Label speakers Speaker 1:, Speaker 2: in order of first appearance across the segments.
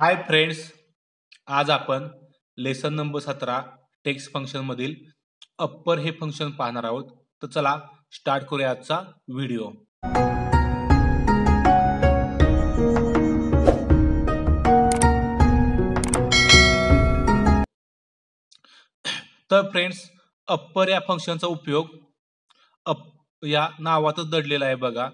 Speaker 1: हाय friends आज आपण lesson number सतरा टेक्स्ट फंक्शनमधील अप्पर हे फंक्शन पाहणार आहोत. तर चला स्टार्ट करूया आजचा व्हिडिओ तर फ्रेंड्स अप्पर या फंक्शनचा उपयोग अप या नावातच दडलेला आहे बघा.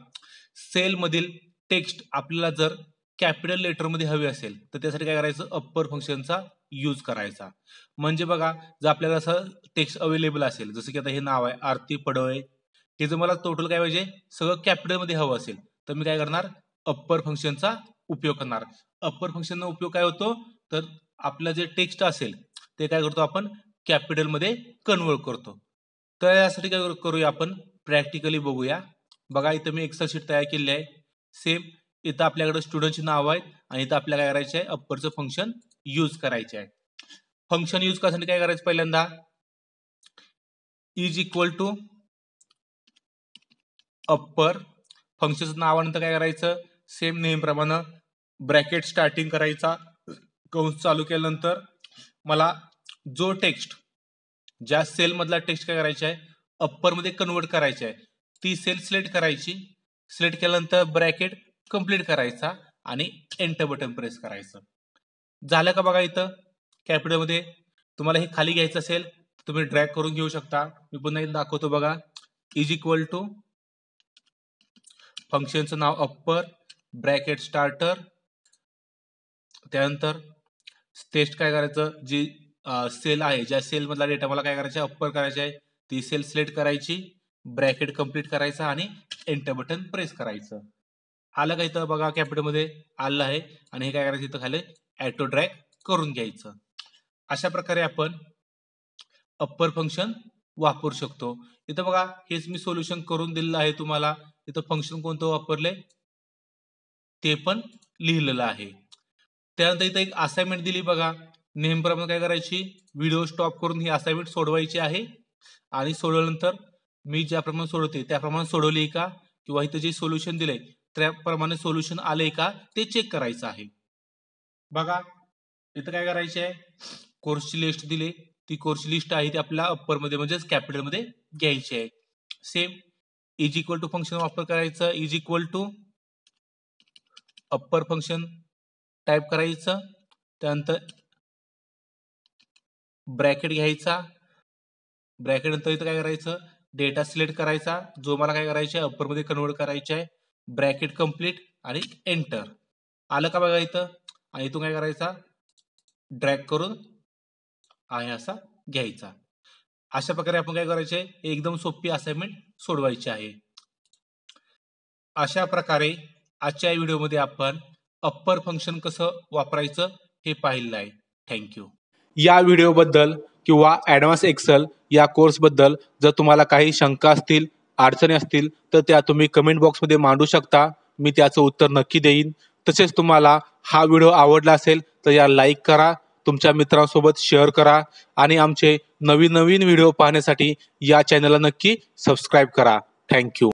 Speaker 1: सेलमधील टेक्स्ट आपल्याला जर कॅपिटल लेटरमध्ये हवी असेल तर त्यासाठी काय करायचं? अप्पर फंक्शनचा यूज करायचा. म्हणजे बघा जर आपल्याला असं टेक्स्ट अवेलेबल असेल जसं की आता हे नाव आहे आरती पडवळे. हे जर मला टोटल काय पाहिजे? सगळं कॅपिटलमध्ये हवं असेल तर मी काय करणार? अप्पर फंक्शनचा उपयोग करणार. अप्पर फंक्शनचा उपयोग काय होतो? तर आपलं जे टेक्स्ट असेल ते काय करतो आपण? कॅपिटलमध्ये कन्वर्ट करतो. तर यासाठी काय करूया आपण? प्रॅक्टिकली बघूया. बघा इथं मी एक्सेल शीट तयार केली आहे. सेम इथं आपल्याकडे स्टुडंटची नाव आहेत आणि इथं आपल्याला काय करायचे आहे अप्परचं फंक्शन यूज करायचे आहे फंक्शन यूज करण्यासाठी काय करायचं पहिल्यांदा? इज इक्वल टू अप्पर फंक्शनचं नावानंतर काय करायचं? सेम नेहमीप्रमाणे ब्रॅकेट स्टार्टिंग करायचा. कंस चालू केल्यानंतर मला जो टेक्स्ट ज्या सेलमधला टेक्स्ट काय करायचा आहे अप्परमध्ये कन्वर्ट करायचा आहे ती सेल सिलेक्ट करायची. सिलेक्ट केल्यानंतर ब्रॅकेट कंप्लीट करायचा आणि एंटर बटन प्रेस करायचं. झालं का बघा इथं? कॅपिटलमध्ये तुम्हाला हे खाली घ्यायचं असेल तुम्ही ड्रॅग करून घेऊ शकता. मी पुन्हा इथं दाखवतो बघा. इज इक्वल टू फंक्शनचं नाव अप्पर ब्रॅकेट स्टार्टर त्यानंतर टेस्ट काय करायचं? जी सेल आहे ज्या सेलमधला डेटा मला काय करायचा अप्पर करायचा आहे. ती सेल सिलेक्ट करायची ब्रॅकेट कंप्लीट करायचा आणि एंटर बटन प्रेस करायचं. आलं का इथं? बघा कॅपिटलमध्ये आलं आहे. आणि हे काय करायचं इथं खाली? ऍटो ड्रॅग करून घ्यायचं. अशा प्रकारे आपण अप्पर फंक्शन वापरू शकतो. इथं बघा हेच मी सोल्युशन करून दिलेलं आहे तुम्हाला. इथं फंक्शन कोणतं वापरले? ते पण लिहिलेलं आहे. त्यानंतर इथं एक असाइनमेंट दिली बघा. नेहमीप्रमाणे काय करायची? व्हिडिओ स्टॉप करून ही असाइनमेंट सोडवायची आहे. आणि सोडवल्यानंतर मी ज्याप्रमाणे सोडवते त्याप्रमाणे सोडवली का? किंवा इथं जे सोल्युशन दिलंय त्याप्रमाणे सोल्युशन आले का ते चेक करायचं आहे. बघा इथं काय करायचे आहे? कोर्सची लिस्ट दिली. ती कोर्सची लिस्ट आहे ती आपल्या अप्परमध्ये म्हणजेच कॅपिटलमध्ये घ्यायची आहे. Same is equal to function वापर करायचं is equal to upper function type करायचं त्यानंतर ब्रॅकेट घ्यायचा. ब्रॅकेट नंतर इथं काय करायचं? डेटा सिलेक्ट करायचा. जो मला काय करायचा आहे? अप्परमध्ये कन्वर्ट करायचा आहे. ब्रॅकेट कंप्लीट आणि एंटर. आलं का बघा इथं? आणि इथून काय करायचा? ड्रॅग करून आहे असा घ्यायचा. अशा प्रकारे आपण काय करायचे? एकदम सोपी असाइनमेंट सोडवायची आहे. अशा प्रकारे आजच्या व्हिडिओमध्ये आपण अप्पर फंक्शन कसं वापरायचं हे पाहिलं आहे. थँक्यू या व्हिडिओबद्दल किंवा ॲडव्हान्स एक्सेल या कोर्सबद्दल जर तुम्हाला काही शंका असतील अडचणी असतील तर त्या तुम्ही कमेंट बॉक्समध्ये मांडू शकता. मी त्याचं उत्तर नक्की देईन. तसेच तुम्हाला हा व्हिडिओ आवडला असेल तर या लाईक करा. तुमच्या मित्रांसोबत शेअर करा. आणि आमचे नवीन नवीन व्हिडिओ पाहण्यासाठी या चॅनलला नक्की सबस्क्राईब करा. थँक्यू